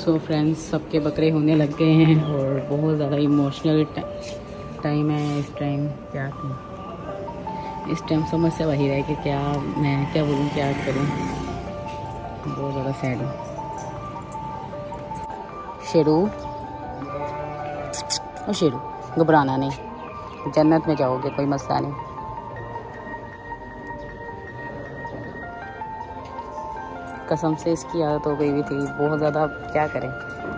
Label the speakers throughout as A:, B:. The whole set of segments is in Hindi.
A: सो फ्रेंड्स सबके बकरे होने लग गए हैं और बहुत ज़्यादा इमोशनल टाइम है इस टाइम क्या करूँ? इस टाइम समझ वही रहे कि क्या मैं क्या बोलूँ, क्या करूँ? बहुत ज़्यादा सैड हूँ। शेरू? और शेरू, घबराना नहीं। जन्नत में जाओगे, कोई मसला नहीं। कसम से इसकी आदत हो गई हुई थी। बहुत ज़्यादा क्या करें?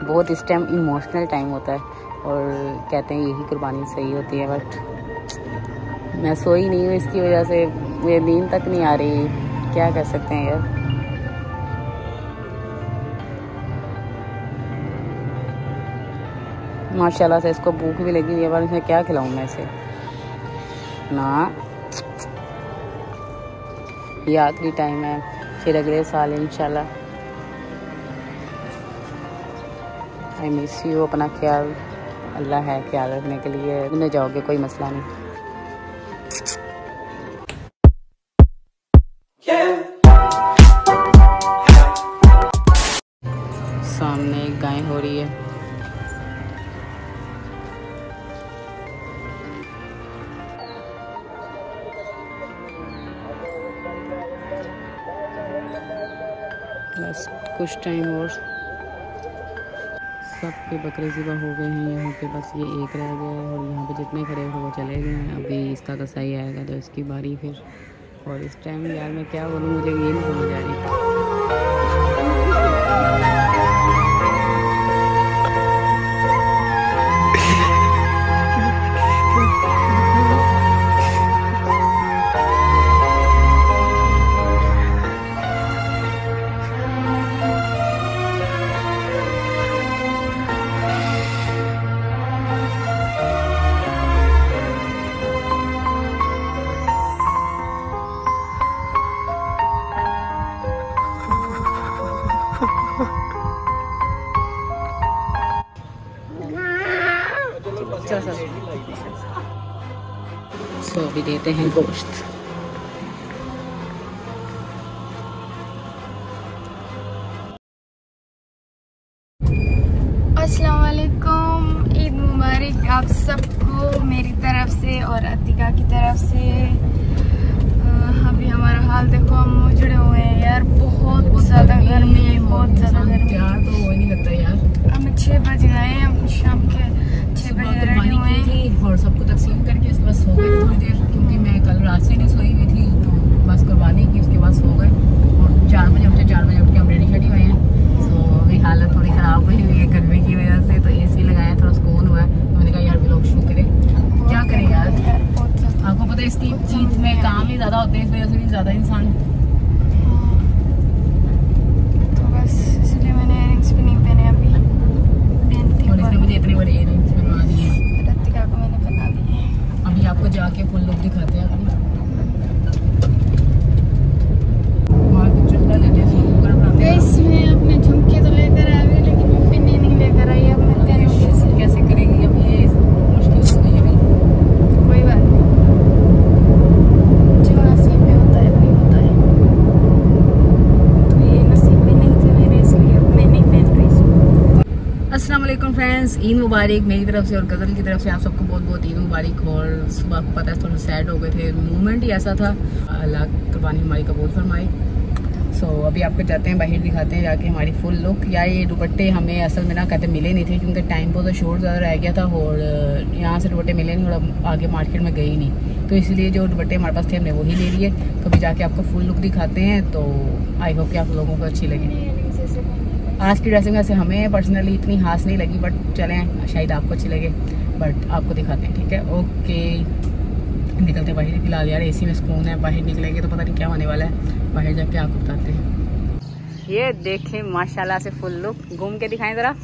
A: बहुत इस टाइम इमोशनल टाइम होता है और कहते हैं यही कुर्बानी सही होती है बट मैं सोई नहीं हूँ इसकी वजह से। मुझे नींद तक नहीं आ रही। क्या कर सकते हैं यार? माशाल्लाह से इसको भूख भी लगी हुई है, पर इसमें क्या खिलाऊँ मैं इसे? ना। ये आखिरी टाइम है। फिर अगले साल इंशाल्लाह। आई मिस यू अपना ख्याल। अल्लाह है ख्याल रखने के लिए। उन्हें जाओगे, कोई मसला नहीं। बस कुछ टाइम और। सब के बकरे ज़िबा हो गए हैं, यहाँ पे बस ये एक रह गया है और यहाँ पे जितने खड़े हुए वो चले गए हैं। अभी इसका कसा ही आएगा तो इसकी बारी फिर। और इस टाइम यार मैं क्या बोलूँ, मुझे ये नहीं समझ आ रही? अभी देते हैं गोश्त।
B: अस्सलाम वालेकुम ईद मुबारक आप सबको मेरी तरफ़ से और अतिका की तरफ़ से। अभी हमारा हाल देखो हम मुझड़े हुए हैं यार बहुत ज़्यादा गर्मी है बहुत ज़्यादा गर्मी
A: यार तो वो नहीं लगता यार।
B: हमें छः बज गए हैं हम शाम के छः बजे रेडी हुए हैं।
A: और सबको तकसीम करके उसके बाद सो गए थोड़ी देर क्योंकि मैं कल रात से नहीं सोई हुई थी तो बस कुर्बानी की उसके बाद सो गए और चार बजे उठे चार बजे उठ के हम रेडी शेडी हुए हैं सो अभी हालत थोड़ी ख़राब हुई हुई है गर्मी की वजह से तो ए सी लगाया थोड़ा सुकून हुआ है तो मैंने कहा यार भी लोग शुरू करें क्या करें यार आपको पता है इसकी चीज़ में काम ही ज़्यादा होते हैं इस वजह से भी ज़्यादा इंसान
B: तो बस इसलिए मैंने इयरिंग्स भी नहीं पहने अभी पहनती
A: और इसने
B: हूँ
A: मुझे इतने बड़े इयरिंग्स बनवा दिए
B: रतिका को मैंने बना दिए
A: अभी आपको जाके फुल लुक दिखाते हैं अभी वहाँ पे चुल्ला लेते हैं इसको ऊपर बनाते हैं।
B: गाइस मैं अपने झुमके तो लेकर आ गई लेकिन मैं पिन्नी नहीं लेकर आई अब मैं पहनूँगी इसे।
A: कैसे करेंगी अब ये मुश्किल हो गई अभी
B: कोई बात नहीं जो नसीब में होता है वही होता है तो ये नसीब में नहीं थे मेरे इसलिए अब मैं नहीं पहन रही इसको
A: अस्सलाम वालेकुम फ्रेंड्स ईद मुबारक मेरी तरफ़ से और गज़ल की तरफ़ से आप सबको बहुत बहुत ईद मुबारक। और सुबह आपको पता है थोड़ा सैड हो गए थे। मूवमेंट ही ऐसा था। अल्लाह कुर्बानी हमारी कबूल फरमाई सो so, अभी आपको जाते हैं बाहर दिखाते हैं जाके हमारी फुल लुक यार ये दुपट्टे हमें असल में ना कहते मिले नहीं थे क्योंकि टाइम बहुत शोर ज़्यादा रह गया था और यहाँ से दुपट्टे मिले नहीं और आगे मार्केट में गई नहीं। तो इसलिए जो दुपट्टे हमारे पास थे हमने वही ले लिए। तो अभी जाके आपको फुल लुक दिखाते हैं तो आई होप कि आप लोगों को अच्छी लगी। आज की ड्रेसिंग वैसे हमें पर्सनली इतनी खास नहीं लगी बट चलें शायद आपको अच्छी लगे बट आपको दिखाते हैं ठीक है? ओके निकलते बाहर फ़िलहाल यार एसी में सुकून है बाहर निकलेंगे तो पता नहीं क्या होने वाला है बाहर जाके आपको बताते हैं। ये देखें माशाल्लाह से फुल लुक घूम के दिखाएँ ज़रा।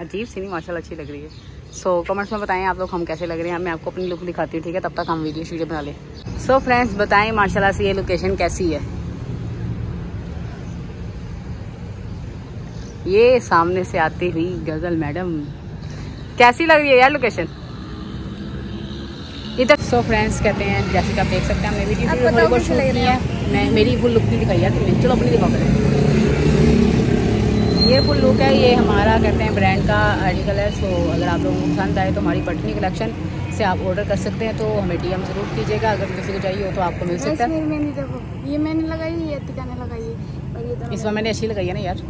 A: अजीब सी नहीं माशाल्लाह अच्छी लग रही है। सो so, कमेंट्स में बताएँ आप लोग हम कैसे लग रहे हैं मैं आपको अपनी लुक दिखाती हूँ ठीक है? तब तक हम वीडियो वीडियो बना लें। सो so, फ्रेंड्स बताएँ माशाल्लाह से ये लोकेशन कैसी है? ये सामने से आती हुई गज़ल मैडम। कैसी लग रही है यार लोकेशन इधर सो फ्रेंड्स कहते हैं जैसे कि आप देख सकते हैं हमने वीडियो थोड़ी बहुत शूट की है। मैं मेरी फुल लुक नहीं दिखाई यार तुमने चलो अपनी दिखाओ पहले। कलरफुल लुक है ये हमारा कहते हैं ब्रांड का आर्टिकल है सो अगर आप लोगों को पसंद आए तो हमारी पटनी कलेक्शन से आप ऑर्डर कर सकते हैं तो हमें डी ज़रूर कीजिएगा अगर किसी को चाहिए हो तो आपको मिल सकता है।
B: ये मैंने लगाई ये लगाई है
A: इस बार मैंने अच्छी लगाई है ना यार?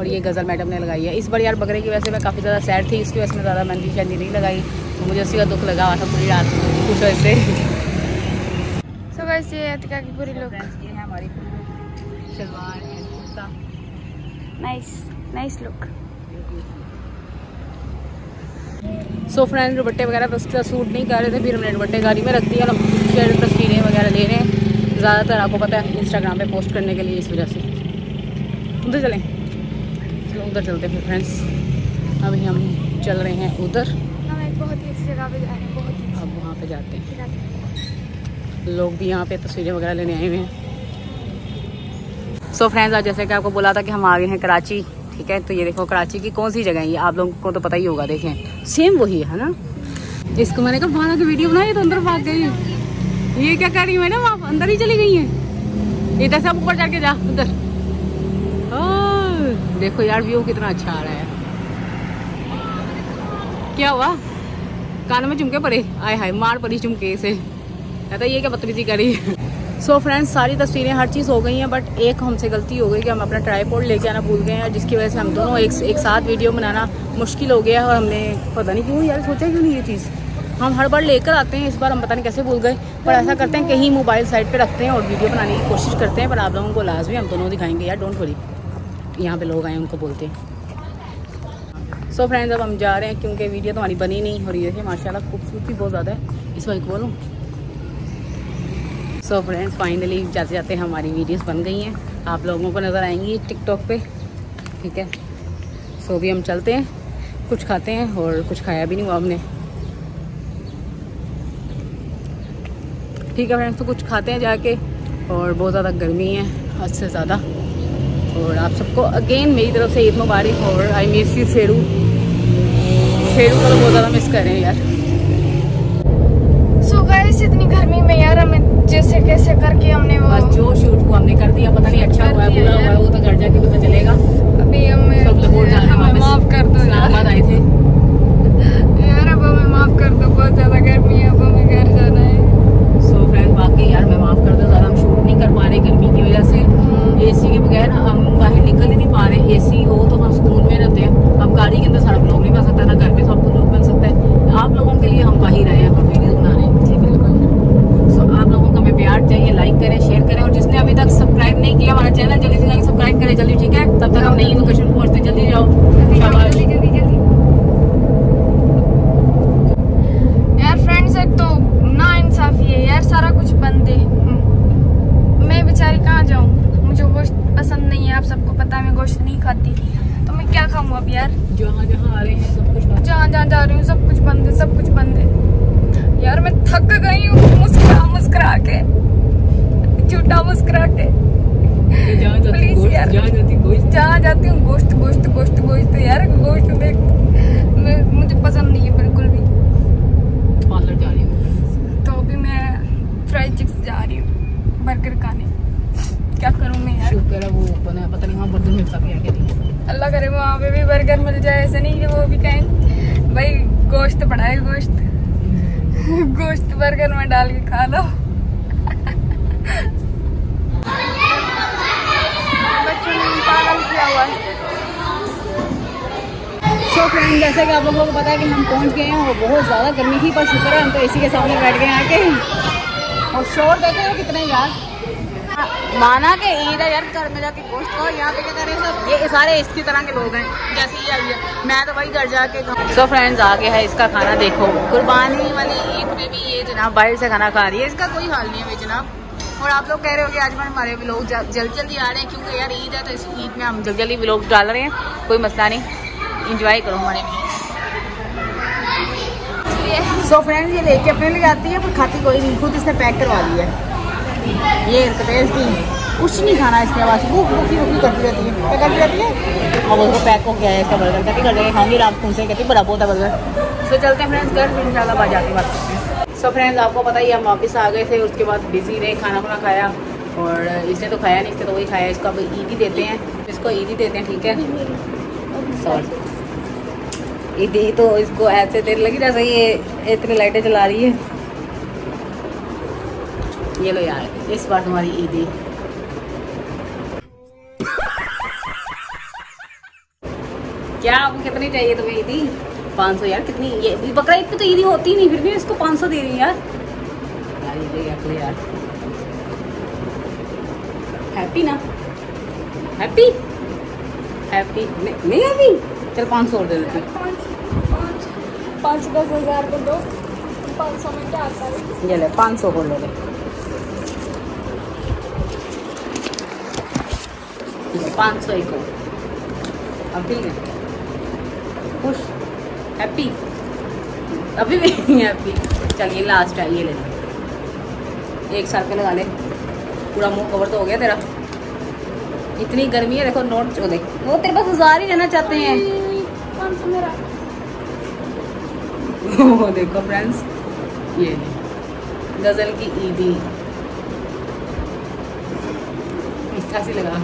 A: और ये गज़ल मैडम ने लगाई है। इस बार यार बकरे की वजह से मैं काफ़ी ज़्यादा सैड थी इसकी वजह से मैं ज़्यादा मेहंदी शहंदी नहीं लगाई। तो मुझे उसी का दुख लगा हुआ था पूरी रात कुछ वैसे
B: सो। अतिका की पूरी
A: हमारी salwar
B: nice nice look
A: so friend दुपट्टे वगैरह उसका सूट नहीं कर रहे थे फिर हमने दुपट्टे गाड़ी में रख दिया हम तस्वीरें वगैरह ले रहे हैं। ज़्यादातर आपको पता है इंस्टाग्राम पे पोस्ट करने के लिए इस वजह से। उधर चलो। उधर चलते फिर फ्रेंड्स अभी हम चल रहे हैं उधर।
B: हम एक बहुत ही अच्छी जगह पे जा रहे हैं बहुत ही
A: अब वहाँ पे जाते हैं। लोग भी यहाँ पे तस्वीरें वगैरह लेने आए हुए हैं। सो फ्रेंड्स आज जैसे कि आपको बोला था कि हम आ गए हैं कराची ठीक है? तो ये देखो कराची की कौन सी जगह है ये? आप लोगों को तो पता ही होगा देखें। सेम वही है ना? इसको मैंने कहा बाहर की वीडियो बनाई तो अंदर भाग गई। ये क्या कर रही है ना? आप अंदर ही चली गई है। इधर से ऊपर जाके जा उधर। देखो यार, व्यू कितना अच्छा आ रहा है। क्या हुआ? कान में चुमके पड़े? आए हाय, मार पड़ी चुमके से। कहता ये क्या बदतमीजी करी सो so फ्रेंड्स सारी तस्वीरें हर चीज़ हो गई हैं बट एक हमसे गलती हो गई कि हम अपना ट्राईपोर्ड लेके आना भूल गए हैं, जिसकी वजह से हम दोनों एक एक साथ वीडियो बनाना मुश्किल हो गया और हमने पता नहीं क्यों यार, सोचा क्यों नहीं ये चीज़? हम हर बार लेकर आते हैं, इस बार हम पता नहीं कैसे भूल गए, पर ऐसा करते हैं, कहीं मोबाइल साइड पर रखते हैं और वीडियो बनाने की कोशिश करते हैं, पर आप लोगों को लाजमी हम दोनों दिखाएँगे, यार डोंट वरी यहाँ पे लोग आए उनको बोलते हैं। सो फ्रेंड्स अब हम जा रहे हैं क्योंकि वीडियो तो हमारी बनी नहीं हो रही है माशाल्लाह खूबसूरती बहुत ज़्यादा है। इस बाइक बोलूँ। सो फ्रेंड्स फाइनली जाते जाते हमारी वीडियोस बन गई हैं। आप लोगों को नज़र आएँगी टिकटॉक पे ठीक है? सो so, अभी हम चलते हैं कुछ खाते हैं और कुछ खाया भी नहीं हुआ हमने। ठीक है फ्रेंड्स तो कुछ खाते हैं जाके और बहुत ज़्यादा गर्मी है हद से ज़्यादा। और आप सबको अगेन मेरी तरफ़ से ईद मुबारक और I miss you Sheru Sheru को तो बहुत ज़्यादा मिस कर रहे यार.
B: सो इतनी गर्मी में यार हमें जैसे कैसे करके हमने वो
A: बस जो शूट को हमने कर दिया पता नहीं अच्छा हुआ है बुरा हुआ है वो तो घर जाके पता चलेगा।
B: अभी हम
A: सब लोग जा रहे हैं
B: माफ़ कर दो
A: इस्लामाबाद आए थे।
B: यार अब हमें माफ़ कर दो बहुत ज़्यादा गर्मी है अब हमें घर जाना है।
A: सो फ्रेंड बाकी यार मैं माफ़ कर दो ज़्यादा हम शूट नहीं कर पा रहे गर्मी की वजह से। एसी के बगैर हम बाहर निकल ही नहीं पा रहे। एसी हो तो हम स्कूल में रहते हैं अब गाड़ी के अंदर सारा लोग नहीं बन सकता ना घर में सब लोग बन सकता है आप लोगों के लिए हम बाहर आए हैं और वीडियो बना रहे हैं जी बिल्कुल सो आप लोगों का हमें प्यार चाहिए लाइक करें शेयर करें और जिसने अभी तक सब्सक्राइब नहीं किया हमारा चैनल जल्दी से जाके सब्सक्राइब करें जल्दी ठीक है तब तक हम नई लोकेशन पहुँचते जल्दी जाओ शाबाश
B: जल्दी जल्दी जल्दी यार फ्रेंड्स एक तो ना इंसाफी है यार सारा कुछ बंद है मैं बेचारी कहाँ जाऊँ मुझे गोश्त पसंद नहीं है आप सबको पता है मैं गोश्त नहीं खाती तो मैं क्या खाऊँ अब यार
A: जहाँ जहाँ आ रहे हैं सब कुछ बंद।
B: जहाँ जहाँ जा रही हूँ सब कुछ बंद है सब कुछ बंद है यार मैं थक गई हूँ मुस्कुरा मुस्कुरा के झूठा मुस्कुरा के
A: जहाँ जाती
B: यार।
A: जहाँ जाती
B: हूँ गोश्त गोश्त गोश्त गोश्त यार गोश्त देख। मुझे पसंद नहीं है बिल्कुल भी।
A: पार्लर जा रही हूँ
B: तो अभी मैं फ्राइड चिक्स जा रही हूँ बर्गर खाने। क्या करूँ मैं यार?
A: शुक्र है वो ओपन है पता नहीं वहाँ बर्गर मिलता भी है क्या नहीं।
B: अल्लाह करे वहाँ पे भी बर्गर मिल जाए ऐसा नहीं कि वो भी कहें भाई गोश्त पड़ा है गोश्त गोश्त बर्गर में डाल के खा लो बच्चों ने पागल किया हुआ है।
A: सो फ्रेंड जैसे कि आप लोगों को पता है कि हम पहुँच गए हैं और बहुत ज़्यादा गर्मी थी पर शुक्र है हम तो इसी के सामने बैठ गए आके। और शोर देखे हो कितने यार। माना के ईद है यार घर में जाके गोश्त खाओ यहाँ पे क्या कर सब? ये सारे इसी तरह के लोग हैं जैसे ये आई है। मैं तो भाई घर जाके सो फ्रेंड्स आ गया है इसका खाना देखो। कुर्बानी वाली ईद में भी ये जनाब बाहर से खाना खा रही है। इसका कोई हाल नहीं है भाई जनाब। और आप लोग कह रहे हो कि आज मैं हमारे लोग जल्दी जल्दी आ रहे हैं, क्योंकि यार ईद है तो इस ईद में हम जल्दी जल्दी व्लॉग डाल रहे हैं। कोई मसला नहीं। इंजॉय करो हमारे सो फ्रेंड्स ये लेके अपने लिए आती है, पर खाती कोई नहीं। खुद इसने पैक करवा ली है। ये कटेज भी कुछ नहीं खाना इसके बाद भूख भूखी भूखी करती रहती है। क्या करती रहती है? अब उसको पैक हो गया है, इसका बर्गर कहती कर देंगे खाऊँगी, रात तुमसे कहती बड़ा बहुत है बर्गर सो चलते हैं फ्रेंड्स घर। फिर इंशाल्लाह बाद जाके बात करते हैं। सो फ्रेंड्स आपको पता ही हम वापस आ गए थे, उसके बाद बिज़ी रहे खाना वाना खाया, और इसने तो खाया नहीं, इसने तो वही खाया इसको अब ईद ही देते हैं, इसको ईद ही देते हैं, ठीक है? सॉरी ईद ही तो इसको ऐसे देर लगी, जैसे ये इतनी लाइटें चला रही है। ये लो यार, इस बार तुम्हारी ईद ही। क्या, आपको कितनी चाहिए तुम्हें ईदी पाँच सौ यार कितनी? ये बकरा ईद पे तो ईदी होती नहीं फिर भी इसको पाँच सौ दे रही यार। यार हैप्पी ना? हैप्पी हैप्पी नहीं हैप्पी चल पाँच सौ और दे देती
B: पाँच दस हज़ार को दो पाँच सौ में क्या आता है।
A: ये ले पाँच सौ बोल ले पाँच सौ एक और अब ठीक है। खुश? हैप्पी अभी भी नहीं हैप्पी चलिए लास्ट है ये ले एक साल के लगा ले पूरा मुँह कवर तो हो गया तेरा. इतनी गर्मी है, देखो नोट जो देख. वो तेरे पास हज़ार ही रहना चाहते हैं. वो देखो फ्रेंड्स ये गज़ल की ईदी ऐसी लगा.